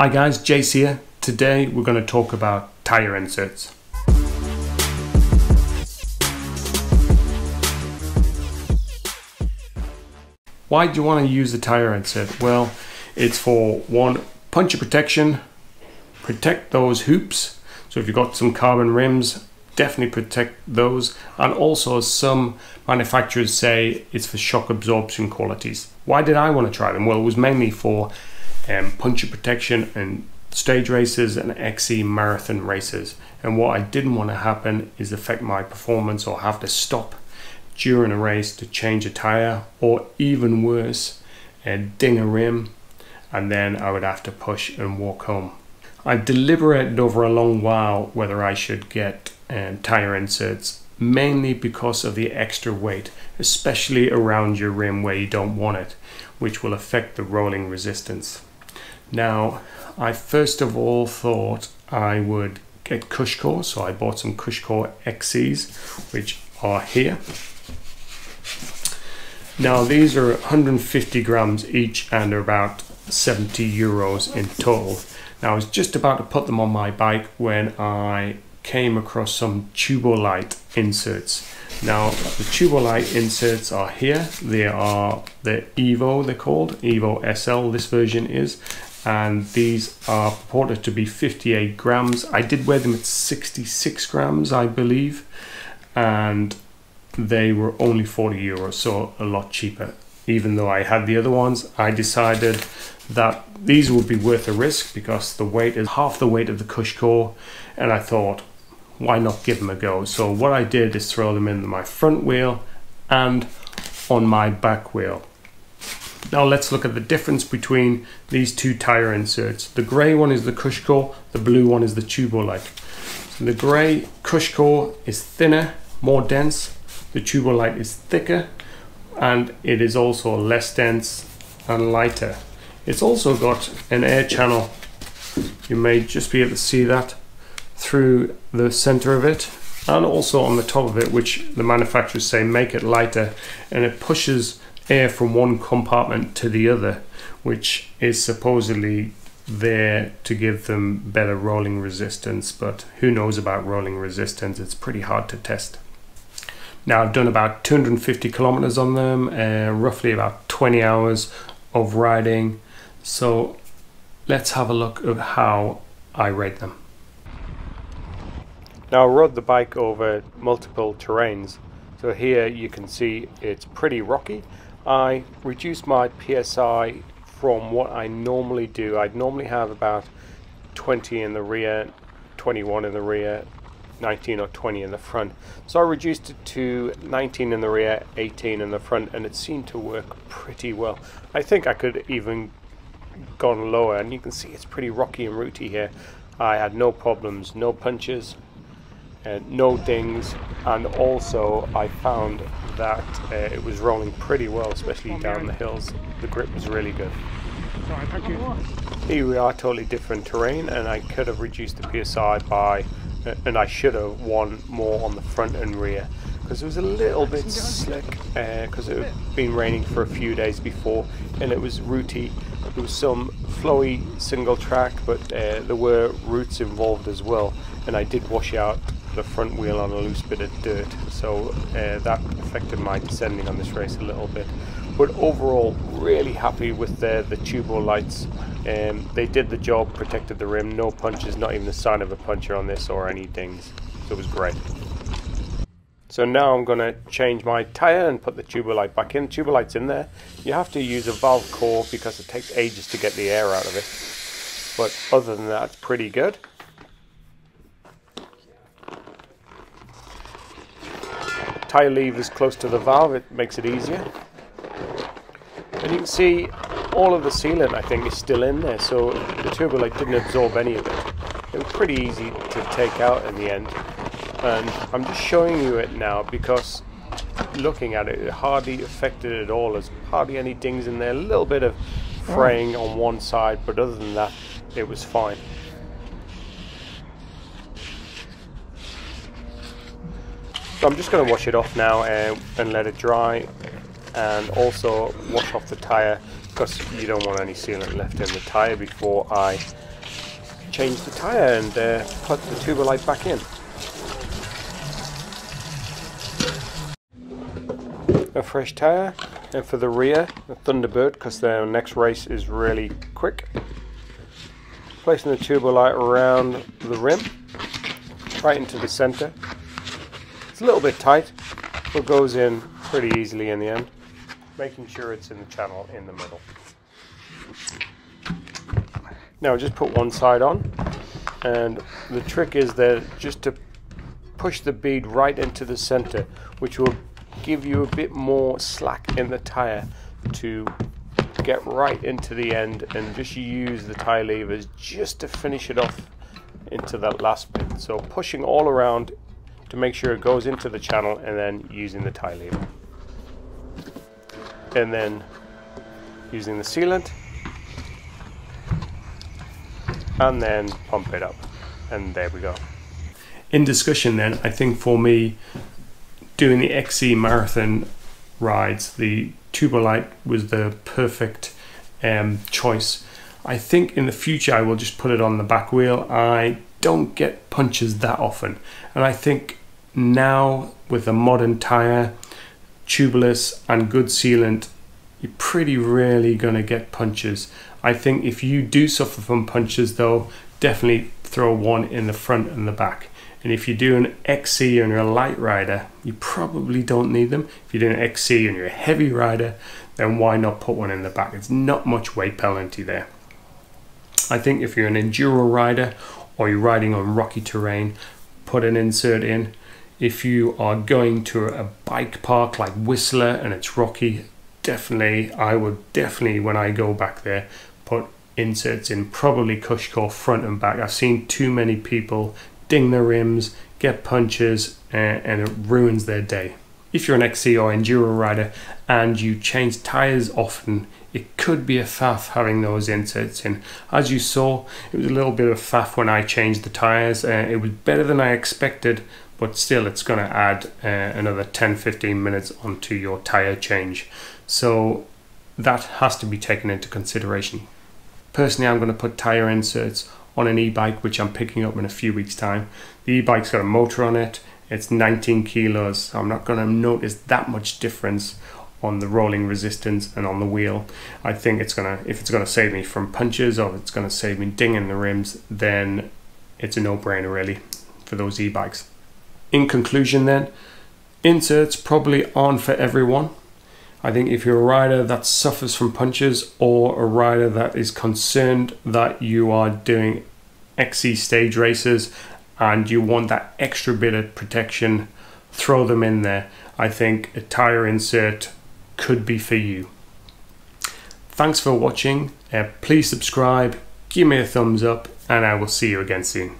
Hi guys, Jace here. Today we're going to talk about tyre inserts. Why do you want to use a tyre insert? Well, it's for one, puncture protection, protect those hoops. So if you've got some carbon rims, definitely protect those. And also some manufacturers say it's for shock absorption qualities. Why did I want to try them? Well, it was mainly for um, puncture protection and stage races and XC marathon races. And what I didn't want to happen is affect my performance or have to stop during a race to change a tire or even worse, uh, ding a rim and then I would have to push and walk home. I deliberated over a long while whether I should get um, tire inserts mainly because of the extra weight, especially around your rim where you don't want it, which will affect the rolling resistance. Now, I first of all thought I would get Cushcore, so I bought some Cushcore XCs, which are here. Now these are 150 grams each and are about 70 euros in total. Now I was just about to put them on my bike when I came across some Tubolight inserts. Now the Tubolight inserts are here. They are the Evo they're called, Evo SL this version is and these are purported to be 58 grams. I did weigh them at 66 grams, I believe, and they were only 40 euros, so a lot cheaper. Even though I had the other ones, I decided that these would be worth a risk because the weight is half the weight of the Cushcore, and I thought, why not give them a go? So what I did is throw them in my front wheel and on my back wheel. Now let's look at the difference between these two tire inserts. The grey one is the Cushcore, the blue one is the Tubolight. So the grey Cushcore is thinner, more dense. The Tubolight is thicker and it is also less dense and lighter. It's also got an air channel. You may just be able to see that through the center of it and also on the top of it, which the manufacturers say make it lighter and it pushes air from one compartment to the other, which is supposedly there to give them better rolling resistance, but who knows about rolling resistance? It's pretty hard to test. Now I've done about 250 kilometers on them, uh, roughly about 20 hours of riding. So let's have a look at how I rate them. Now I rode the bike over multiple terrains. So here you can see it's pretty rocky I reduced my PSI from what I normally do. I'd normally have about 20 in the rear, 21 in the rear, 19 or 20 in the front. So I reduced it to 19 in the rear, 18 in the front, and it seemed to work pretty well. I think I could even gone lower, and you can see it's pretty rocky and rooty here. I had no problems, no punches, and no dings, and also I found that uh, it was rolling pretty well, especially down the hills. The grip was really good. Here we are, totally different terrain, and I could have reduced the PSI by, uh, and I should have won more on the front and rear because it was a little bit slick because uh, it had been raining for a few days before and it was rooty. There was some flowy single track, but uh, there were roots involved as well, and I did wash out the front wheel on a loose bit of dirt so uh, that affected my descending on this race a little bit but overall really happy with the, the lights. um, they did the job protected the rim no punches not even the sign of a puncher on this or any dings so it was great so now I'm going to change my tyre and put the Tubolight back in. Tubolight's in there. You have to use a valve core because it takes ages to get the air out of it. But other than that, it's pretty good. Tie levers close to the valve, it makes it easier. And you can see all of the sealant I think is still in there, so the Tubolight didn't absorb any of it. It was pretty easy to take out in the end. And I'm just showing you it now because looking at it, it hardly affected it at all. There's hardly any dings in there, a little bit of oh. fraying on one side, but other than that, it was fine. So I'm just going to wash it off now and, uh, and let it dry and also wash off the tyre because you don't want any sealant left in the tyre before I change the tyre and uh, put the Tubolight back in. A fresh tyre and for the rear a Thunder Burt because their next race is really quick. Placing the Tubolight around the rim right into the centre. A little bit tight but goes in pretty easily in the end making sure it's in the channel in the middle. Now just put one side on and the trick is that just to push the bead right into the center which will give you a bit more slack in the tire to get right into the end and just use the tie levers just to finish it off into that last bit. So pushing all around to make sure it goes into the channel and then using the tie lever. And then using the sealant. And then pump it up. And there we go. In discussion then i think for me doing the xc marathon rides the tubolight was the perfect um, choice. I think in the future i will just put it on the back wheel. I don't get punches that often. And i think now with a modern tire tubeless and good sealant you're pretty rarely going to get punches. I think if you do suffer from punches though, definitely throw one in the front and the back. And if you do an XC and you're a light rider, you probably don't need them. If you're doing an XC and you're a heavy rider, then why not put one in the back? It's not much weight penalty there. I think if you're an enduro rider or you're riding on rocky terrain, put an insert in. If you are going to a bike park like Whistler and it's rocky, definitely, I would definitely, when I go back there, put inserts in probably Cushcore front and back. I've seen too many people ding their rims, get punches, and, and it ruins their day. If you're an XC or enduro rider and you change tires often, it could be a faff having those inserts in. As you saw, it was a little bit of faff when I changed the tires. Uh, it was better than I expected, but still it's going to add uh, another 10-15 minutes onto your tire change. So that has to be taken into consideration. Personally, I'm going to put tire inserts on an e-bike, which I'm picking up in a few weeks' time. The e-bike's got a motor on it. It's 19 kilos. So I'm not going to notice that much difference on the rolling resistance and on the wheel. I think it's gonna if it's gonna save me from punches or it's gonna save me dinging the rims, then it's a no-brainer really for those e-bikes. In conclusion, then, inserts probably aren't for everyone. I think if you're a rider that suffers from punches or a rider that is concerned that you are doing XC stage races and you want that extra bit of protection, throw them in there. I think a tire insert could be for you. Thanks for watching. Uh, please subscribe, give me a thumbs up, and I will see you again soon.